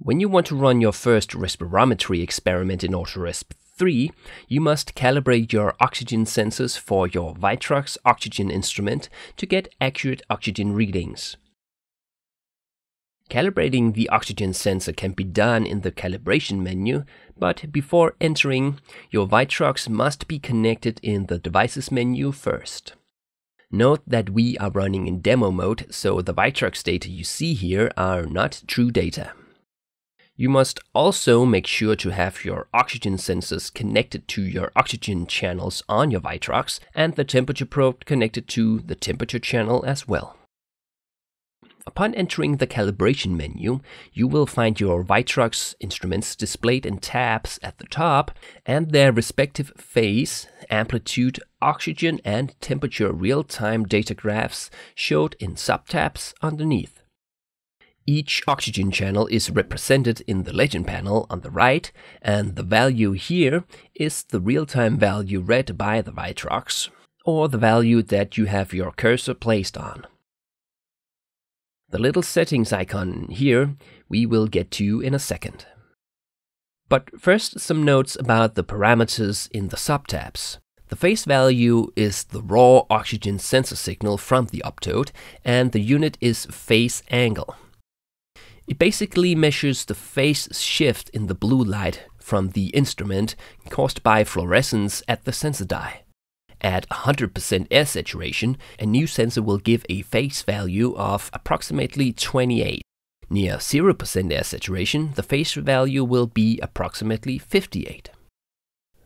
When you want to run your first respirometry experiment in Autoresp 3, you must calibrate your oxygen sensors for your Witrox oxygen instrument to get accurate oxygen readings. Calibrating the oxygen sensor can be done in the calibration menu, but before entering, your Witrox must be connected in the devices menu first. Note that we are running in demo mode, so the Witrox data you see here are not true data. You must also make sure to have your oxygen sensors connected to your oxygen channels on your Witrox and the temperature probe connected to the temperature channel as well. Upon entering the calibration menu, you will find your Witrox instruments displayed in tabs at the top and their respective phase, amplitude, oxygen, and temperature real-time data graphs showed in subtabs underneath. Each oxygen channel is represented in the legend panel on the right, and the value here is the real-time value read by the Witrox, or the value that you have your cursor placed on. The little settings icon here we will get to in a second. But first, some notes about the parameters in the subtabs. The phase value is the raw oxygen sensor signal from the optode, and the unit is phase angle. It basically measures the phase shift in the blue light from the instrument caused by fluorescence at the sensor dye. At 100% air saturation, a new sensor will give a phase value of approximately 28. Near 0% air saturation, the phase value will be approximately 58.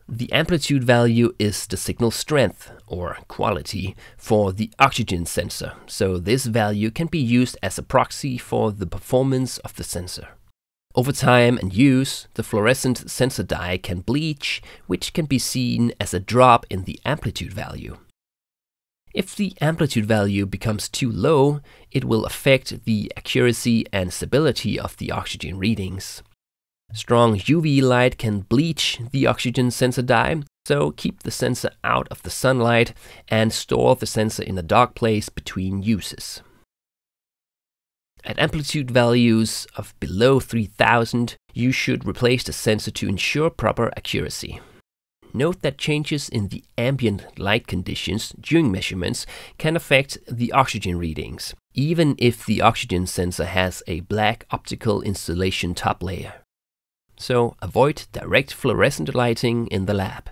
The amplitude value is the signal strength, or quality, for the oxygen sensor, so this value can be used as a proxy for the performance of the sensor. Over time and use, the fluorescent sensor dye can bleach, which can be seen as a drop in the amplitude value. If the amplitude value becomes too low, it will affect the accuracy and stability of the oxygen readings. Strong UV light can bleach the oxygen sensor dye, so keep the sensor out of the sunlight and store the sensor in a dark place between uses. At amplitude values of below 3000, you should replace the sensor to ensure proper accuracy. Note that changes in the ambient light conditions during measurements can affect the oxygen readings, even if the oxygen sensor has a black optical insulation top layer so avoid direct fluorescent lighting in the lab.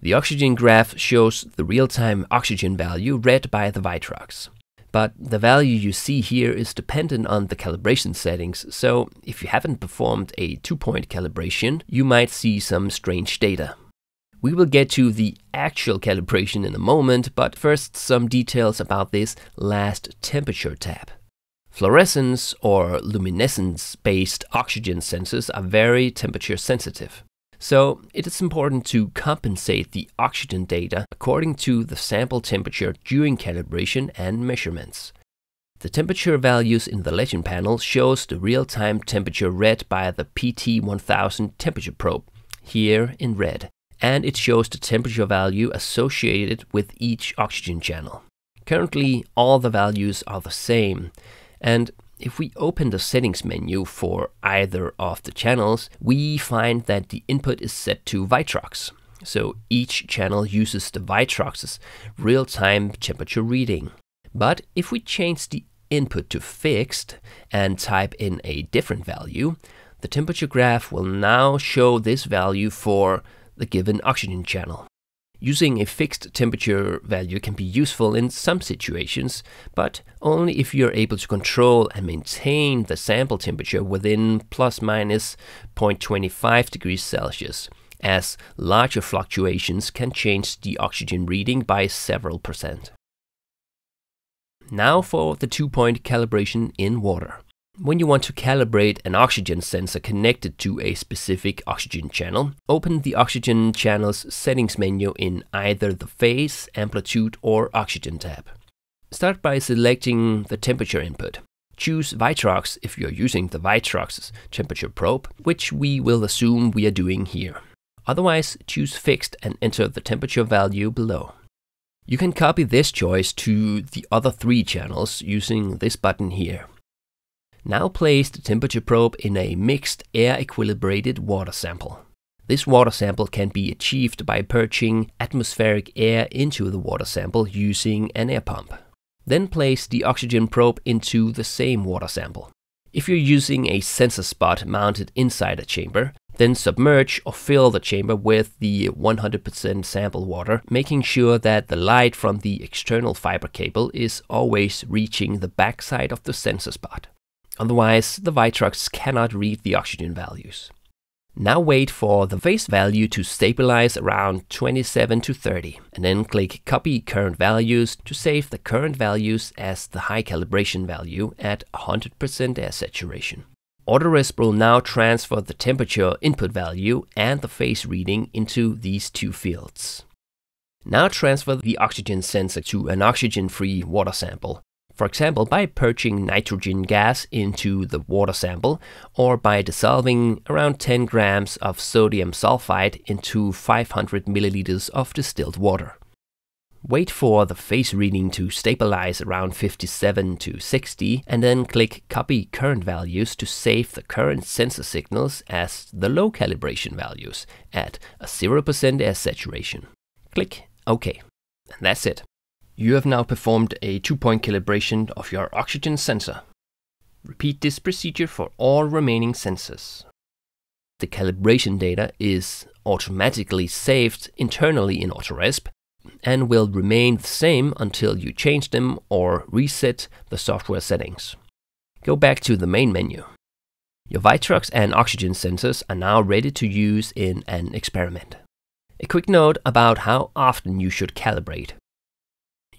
The oxygen graph shows the real-time oxygen value read by the Witrox. But the value you see here is dependent on the calibration settings, so if you haven't performed a two-point calibration, you might see some strange data. We will get to the actual calibration in a moment, but first some details about this last temperature tab. Fluorescence or luminescence based oxygen sensors are very temperature sensitive. So it is important to compensate the oxygen data according to the sample temperature during calibration and measurements. The temperature values in the legend panel shows the real-time temperature read by the PT1000 temperature probe, here in red, and it shows the temperature value associated with each oxygen channel. Currently, all the values are the same, and if we open the settings menu for either of the channels, we find that the input is set to Witrox. So each channel uses the Witrox's real-time temperature reading. But if we change the input to fixed and type in a different value, the temperature graph will now show this value for the given oxygen channel. Using a fixed temperature value can be useful in some situations, but only if you're able to control and maintain the sample temperature within plus minus 0.25 degrees Celsius, as larger fluctuations can change the oxygen reading by several percent. Now for the two-point calibration in water. When you want to calibrate an oxygen sensor connected to a specific oxygen channel, open the oxygen channel's settings menu in either the phase, amplitude, or oxygen tab. Start by selecting the temperature input. Choose Witrox if you're using the Witrox's temperature probe, which we will assume we are doing here. Otherwise, choose fixed and enter the temperature value below. You can copy this choice to the other three channels using this button here. Now place the temperature probe in a mixed air equilibrated water sample. This water sample can be achieved by perching atmospheric air into the water sample using an air pump. Then place the oxygen probe into the same water sample. If you're using a sensor spot mounted inside a chamber, then submerge or fill the chamber with the 100% sample water, making sure that the light from the external fiber cable is always reaching the backside of the sensor spot. Otherwise, the Witrox cannot read the oxygen values. Now wait for the phase value to stabilize around 27 to 30, and then click Copy Current Values to save the current values as the high calibration value at 100% air saturation. Autoresp will now transfer the temperature input value and the phase reading into these two fields. Now transfer the oxygen sensor to an oxygen-free water sample for example, by perching nitrogen gas into the water sample or by dissolving around 10 grams of sodium sulfide into 500 milliliters of distilled water. Wait for the phase reading to stabilize around 57 to 60 and then click Copy Current Values to save the current sensor signals as the low calibration values at a 0% air saturation. Click OK. And that's it. You have now performed a two-point calibration of your oxygen sensor. Repeat this procedure for all remaining sensors. The calibration data is automatically saved internally in Autoresp and will remain the same until you change them or reset the software settings. Go back to the main menu. Your Witrox and oxygen sensors are now ready to use in an experiment. A quick note about how often you should calibrate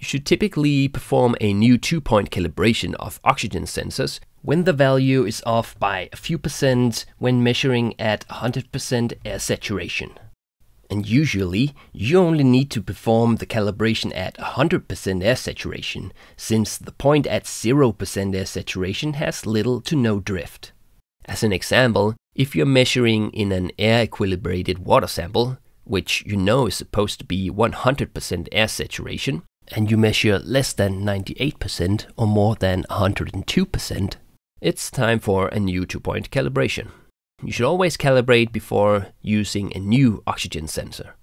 you should typically perform a new two-point calibration of oxygen sensors when the value is off by a few percent when measuring at 100% air saturation. And usually, you only need to perform the calibration at 100% air saturation, since the point at 0% air saturation has little to no drift. As an example, if you're measuring in an air equilibrated water sample, which you know is supposed to be 100% air saturation, and you measure less than 98% or more than 102%, it's time for a new two-point calibration. You should always calibrate before using a new oxygen sensor.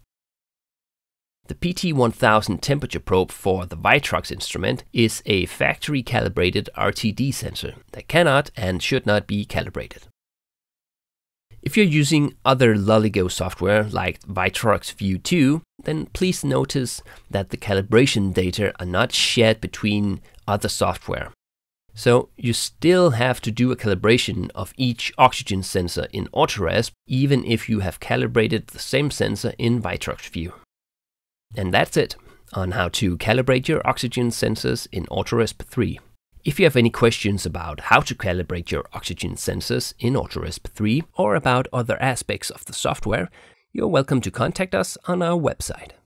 The PT1000 temperature probe for the Witrox instrument is a factory calibrated RTD sensor that cannot and should not be calibrated. If you're using other Loligo software like Witrox View 2, then please notice that the calibration data are not shared between other software. So you still have to do a calibration of each oxygen sensor in Autoresp, even if you have calibrated the same sensor in Witrox View. And that's it on how to calibrate your oxygen sensors in Autoresp 3. If you have any questions about how to calibrate your oxygen sensors in Autoresp 3 or about other aspects of the software, you're welcome to contact us on our website.